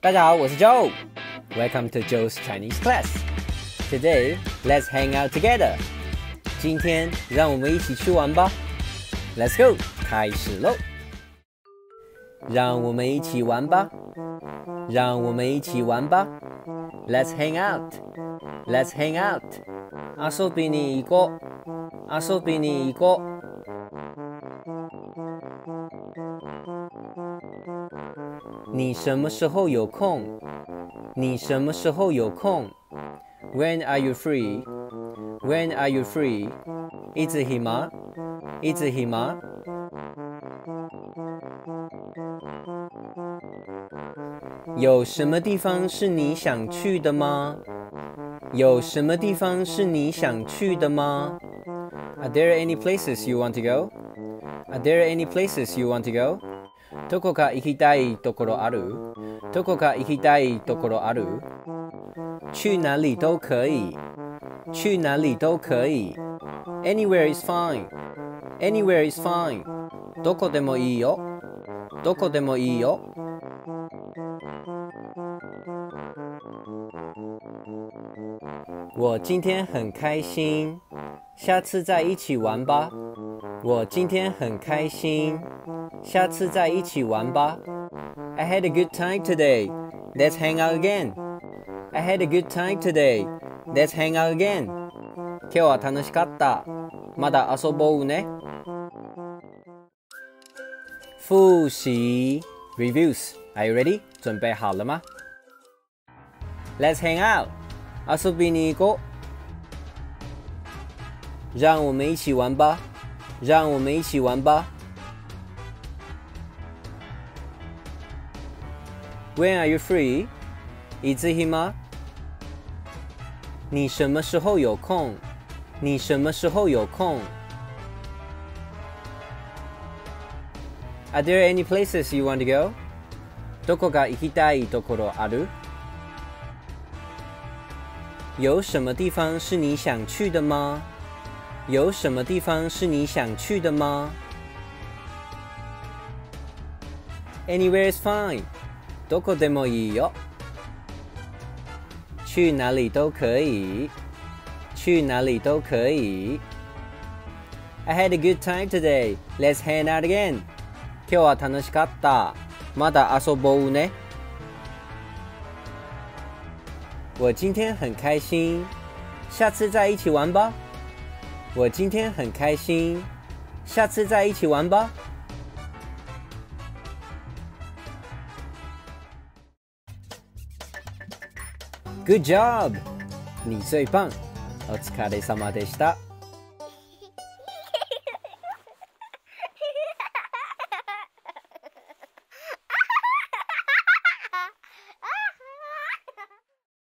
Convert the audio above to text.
大家好，我是 Joe。Welcome to Joe's Chinese class. Today, let's hang out together. 今天让我们一起去玩吧。Let's go，开始喽！让我们一起玩吧，让我们一起玩吧。Let's hang out. Let's hang out. 遊びに行こう。遊びに行こう。 你什么时候有空？你什么时候有空？When are you free? When are you free? いつ暇？いつ暇？有什么地方是你想去的吗？有什么地方是你想去的吗？Are there any places you want to go? Are there any places you want to go? どこか行きたいところある？どこか行きたいところある？去哪里都可以。去哪里都可以。Anywhere is fine. Anywhere is fine. どこでもいいよ。どこでもいいよ。我今天很开心，下次再一起玩吧。我今天很开心，下次再一起玩吧。I had a good time today. Let's hang out again. I had a good time today. Let's hang out again. 今日は楽しかった。まだ遊ぼうね。复习 reviews. Are you ready? 准备好了吗？Let's hang out. 遊びに行こう。让我们一起玩吧。让我们一起玩吧。When are you free？いつ暇？你什么时候有空？你什么时候有空？Are there any places you want to go？どこか行きたいところある？有什么地方是你想去的吗？有什么地方是你想去的吗？Anywhere is fine， どこでもいいよ。去哪里都可以，去哪里都可以。I had a good time today. Let's hang out again. 今日は楽しかった。まだ遊ぼうね。我今天很开心，下次再一起玩吧。我今天很开心，下次再一起玩吧。Good job，你最棒。お疲れ様でした。